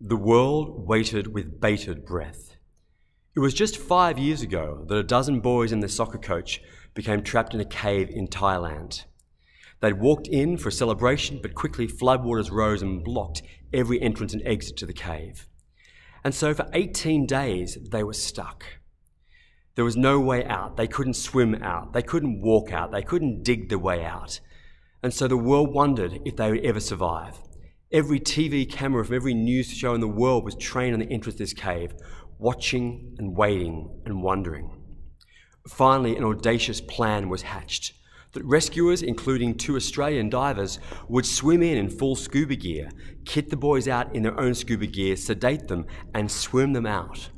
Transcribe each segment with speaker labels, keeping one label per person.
Speaker 1: The world waited with bated breath. It was just five years ago that a dozen boys and their soccer coach became trapped in a cave in Thailand. They'd walked in for a celebration, but quickly floodwaters rose and blocked every entrance and exit to the cave. And so for 18 days, they were stuck. There was no way out. They couldn't swim out. They couldn't walk out. They couldn't dig their way out. And so the world wondered if they would ever survive. Every TV camera from every news show in the world was trained on the entrance of this cave, watching and waiting and wondering. Finally, an audacious plan was hatched that rescuers, including two Australian divers, would swim in in full scuba gear, kit the boys out in their own scuba gear, sedate them, and swim them out.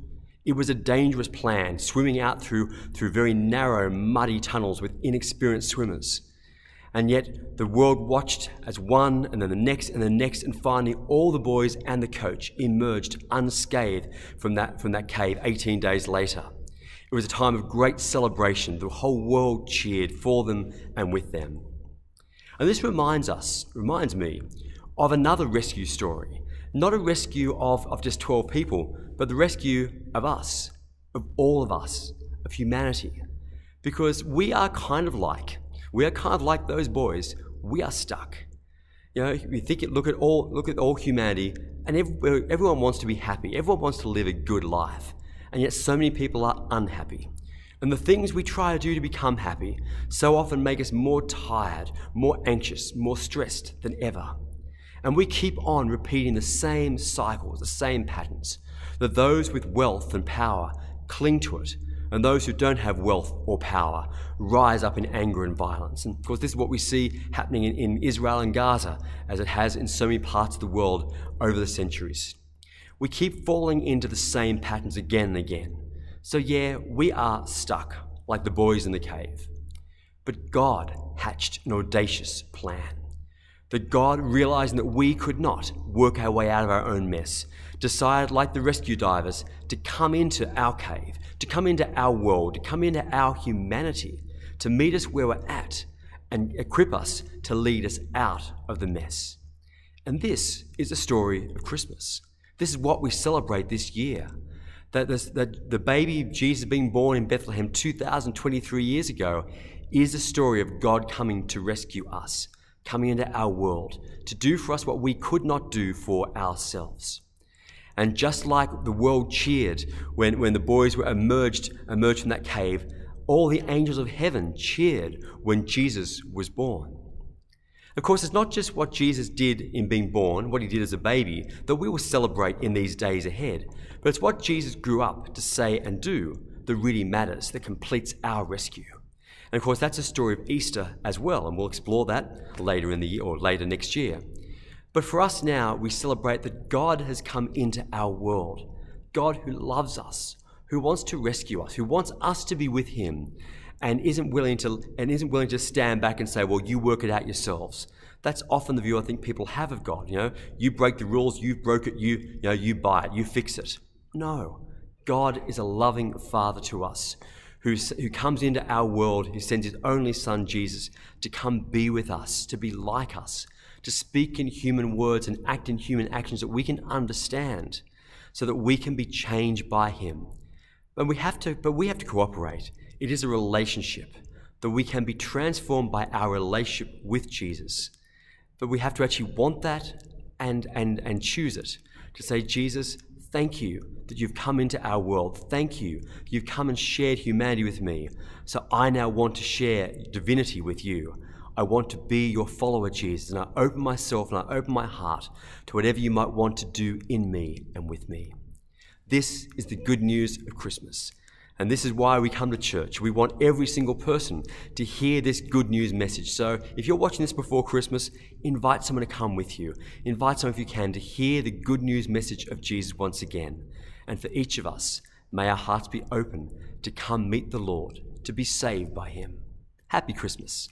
Speaker 1: It was a dangerous plan, swimming out through, through very narrow, muddy tunnels with inexperienced swimmers. And yet the world watched as one and then the next and the next, and finally all the boys and the coach emerged unscathed from that, from that cave 18 days later. It was a time of great celebration. The whole world cheered for them and with them. And this reminds us, reminds me, of another rescue story. Not a rescue of, of just 12 people, but the rescue of us, of all of us, of humanity. Because we are kind of like we are kind of like those boys. We are stuck. You know, you think, it, look at all, look at all humanity, and everyone wants to be happy. Everyone wants to live a good life, and yet so many people are unhappy. And the things we try to do to become happy so often make us more tired, more anxious, more stressed than ever. And we keep on repeating the same cycles, the same patterns, that those with wealth and power cling to it and those who don't have wealth or power rise up in anger and violence. And of course, this is what we see happening in, in, Israel and Gaza, as it has in so many parts of the world over the centuries. We keep falling into the same patterns again and again. So, yeah, we are stuck like the boys in the cave. But God hatched an audacious plan. That God, realizing that we could not work our way out of our own mess, decided, like the rescue divers, to come into our cave, to come into our world, to come into our humanity, to meet us where we're at and equip us to lead us out of the mess. And this is the story of Christmas. This is what we celebrate this year. That, this, that the baby Jesus being born in Bethlehem 2023 years ago is a story of God coming to rescue us, coming into our world, to do for us what we could not do for ourselves. And just like the world cheered when, when the boys were emerged, emerged from that cave, all the angels of heaven cheered when Jesus was born. Of course, it's not just what Jesus did in being born, what he did as a baby, that we will celebrate in these days ahead, but it's what Jesus grew up to say and do that really matters, that completes our rescue. And of course, that's a story of Easter as well, and we'll explore that later in the year or later next year. But for us now, we celebrate that God has come into our world. God who loves us, who wants to rescue us, who wants us to be with him and isn't willing to and isn't willing to stand back and say, "Well, you work it out yourselves." That's often the view I think people have of God, you know. You break the rules, you broke it, you, you know, you buy it, you fix it. No. God is a loving father to us who, who comes into our world, who sends his only son Jesus to come be with us, to be like us, to speak in human words and act in human actions that we can understand so that we can be changed by him. But we have to, but we have to cooperate. It is a relationship that we can be transformed by our relationship with Jesus. But we have to actually want that and, and, and choose it. To say, Jesus, thank you that you've come into our world. Thank you. You've come and shared humanity with me. So I now want to share divinity with you. I want to be your follower, Jesus, and I open myself and I open my heart to whatever you might want to do in me and with me. This is the good news of Christmas. And this is why we come to church. We want every single person to hear this good news message. So if you're watching this before Christmas, invite someone to come with you. Invite someone, if you can, to hear the good news message of Jesus once again. And for each of us, may our hearts be open to come meet the Lord, to be saved by him. Happy Christmas.